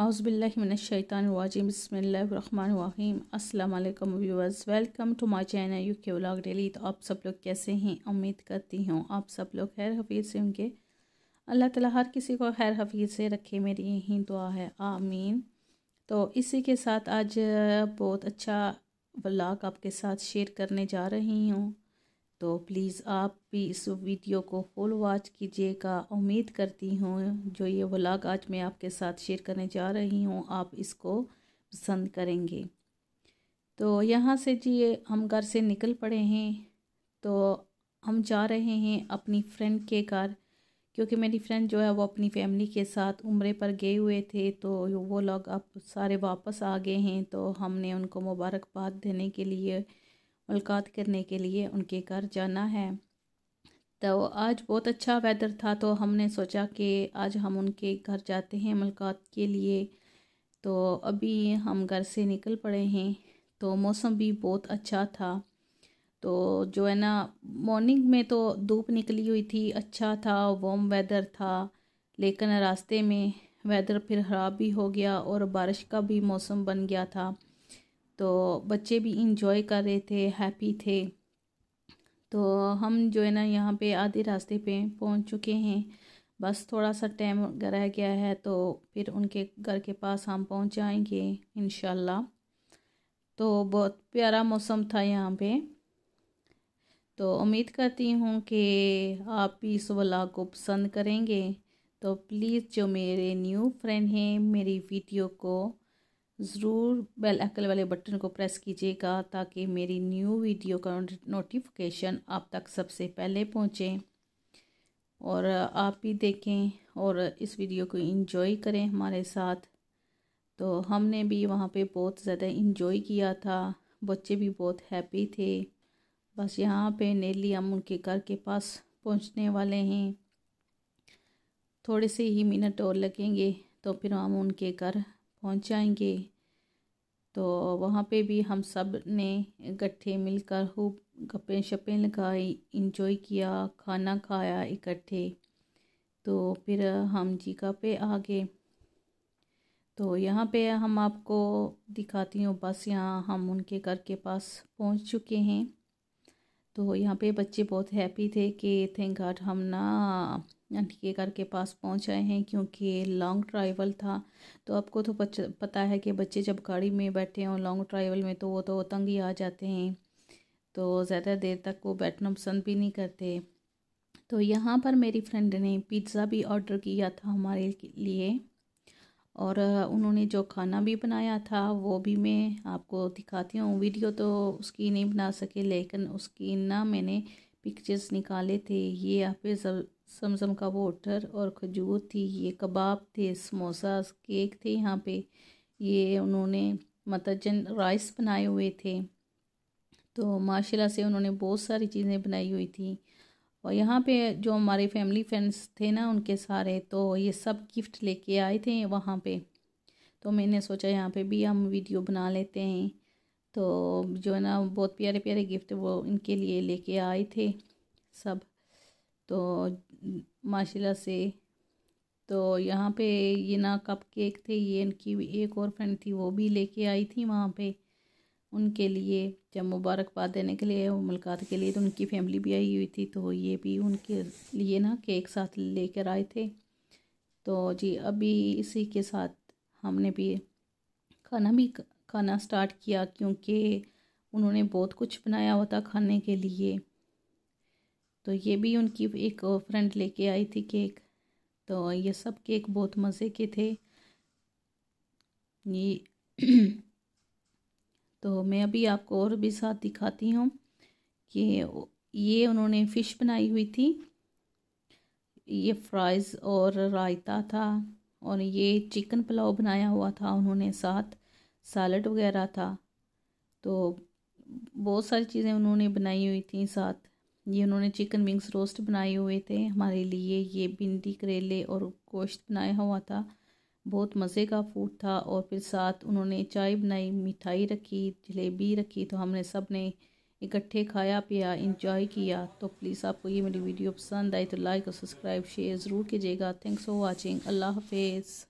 आउज़बिल्लिमिनशैतानवाजीम बसमीम अस्सलाम वालेकुम viewers welcome to my channel U K vlog daily तो आप सब लोग कैसे हैं? उम्मीद करती हूँ आप सब लोग खैर हफीज़ से होंगे। अल्लाह ताला हर किसी को खैर हफीज़ से रखे, मेरी यही दुआ है। आमीन। तो इसी के साथ आज बहुत अच्छा व्लॉग आपके साथ शेयर करने जा रही हूँ। तो प्लीज़ आप भी इस वीडियो को फुल वॉच कीजिएगा। उम्मीद करती हूँ जो ये व्लॉग आज मैं आपके साथ शेयर करने जा रही हूँ, आप इसको पसंद करेंगे। तो यहाँ से जी हम घर से निकल पड़े हैं। तो हम जा रहे हैं अपनी फ्रेंड के घर, क्योंकि मेरी फ्रेंड जो है वो अपनी फैमिली के साथ उम्र पर गए हुए थे। तो वो लोग अब सारे वापस आ गए हैं। तो हमने उनको मुबारकबाद देने के लिए मुलाकात करने के लिए उनके घर जाना है। तो आज बहुत अच्छा वेदर था तो हमने सोचा कि आज हम उनके घर जाते हैं मुलाकात के लिए। तो अभी हम घर से निकल पड़े हैं तो मौसम भी बहुत अच्छा था। तो जो है ना मॉर्निंग में तो धूप निकली हुई थी अच्छा था वार्म वेदर था, लेकिन रास्ते में वेदर फिर ख़राब भी हो गया और बारिश का भी मौसम बन गया था। तो बच्चे भी इंजॉय कर रहे थे हैप्पी थे। तो हम जो है ना यहाँ पे आधे रास्ते पे पहुँच चुके हैं। बस थोड़ा सा टाइम रह गया है तो फिर उनके घर के पास हम पहुँच जाएँगे इन तो बहुत प्यारा मौसम था यहाँ पे। तो उम्मीद करती हूँ कि आप भी इस व्लॉग को पसंद करेंगे। तो प्लीज़ जो मेरे न्यू फ्रेंड हैं, मेरी वीडियो को ज़रूर बेल आइकन वाले बटन को प्रेस कीजिएगा ताकि मेरी न्यू वीडियो का नोटिफिकेशन आप तक सबसे पहले पहुँचे। और आप भी देखें और इस वीडियो को एंजॉय करें हमारे साथ। तो हमने भी वहाँ पे बहुत ज़्यादा इंजॉय किया था। बच्चे भी बहुत हैप्पी थे। बस यहाँ पे नेली हम उनके घर के पास पहुँचने वाले हैं। थोड़े से ही मिनट और लगेंगे तो फिर हम उनके घर पहुँच जाएँगे। तो वहाँ पे भी हम सबने इकट्ठे मिलकर खूब गप्पे शप्पे लगाई इंजॉय किया, खाना खाया इकट्ठे। तो फिर हम जीका पे आ गए। तो यहाँ पे हम आपको दिखाती हूँ, बस यहाँ हम उनके घर के पास पहुँच चुके हैं। तो यहाँ पे बच्चे बहुत हैप्पी थे कि थैंक गॉड हम ना आंटी के पास पहुँच आए हैं क्योंकि लॉन्ग ट्रैवल था। तो आपको तो पता है कि बच्चे जब गाड़ी में बैठे हों लॉन्ग ट्रैवल में तो वो तो तंग ही आ जाते हैं। तो ज़्यादा देर तक वो बैठना पसंद भी नहीं करते। तो यहाँ पर मेरी फ्रेंड ने पिज़्ज़ा भी ऑर्डर किया था हमारे लिए और उन्होंने जो खाना भी बनाया था, वो भी मैं आपको दिखाती हूँ। वीडियो तो उसकी नहीं बना सके, लेकिन उसकी ना मैंने पिक्चर्स निकाले थे। ये यहाँ पे समसम का वाटर और खजूर थी, ये कबाब थे, समोसा, केक थे यहाँ पे। ये उन्होंने मतजन राइस बनाए हुए थे। तो माशाल्लाह से उन्होंने बहुत सारी चीज़ें बनाई हुई थी। और यहाँ पे जो हमारे फैमिली फ्रेंड्स थे ना, उनके सारे तो ये सब गिफ्ट लेके आए थे वहाँ पे। तो मैंने सोचा यहाँ पे भी हम वीडियो बना लेते हैं। तो जो है ना, बहुत प्यारे प्यारे गिफ्ट वो इनके लिए लेके आए थे सब। तो माशाल्लाह से। तो यहाँ पे ये ना कप केक थे, ये इनकी एक और फ्रेंड थी, वो भी लेके आई थी वहाँ पे उनके लिए। जब मुबारकबाद देने के लिए, मुलाकात के लिए तो उनकी फैमिली भी आई हुई थी तो ये भी उनके लिए ना केक साथ लेकर आए थे। तो जी, अभी इसी के साथ हमने भी खाना भी खाना स्टार्ट किया, क्योंकि उन्होंने बहुत कुछ बनाया हुआ था खाने के लिए। तो ये भी उनकी एक फ्रेंड लेके आई थी केक तो ये सब केक बहुत मज़े के थे। ये तो मैं अभी आपको और भी साथ दिखाती हूँ कि ये उन्होंने फ़िश बनाई हुई थी। ये फ्राइज़ और रायता था और ये चिकन पुलाव बनाया हुआ था उन्होंने साथ। सैलड वगैरह था। तो बहुत सारी चीज़ें उन्होंने बनाई हुई थी साथ। ये उन्होंने चिकन विंग्स रोस्ट बनाए हुए थे। हमारे लिए ये भिंडी, करेले और गोश्त बनाया हुआ था। बहुत मज़े का फ़ूड था और फिर साथ उन्होंने चाय बनाई, मिठाई रखी, जलेबी रखी तो हमने सबने इकट्ठे खाया, पिया इंजॉय किया। तो प्लीज़ आपको ये मेरी वीडियो पसंद आई तो लाइक और सब्सक्राइब शेयर ज़रूर कीजिएगा। थैंक्स फॉर वॉचिंग अल्लाह हाफिज़।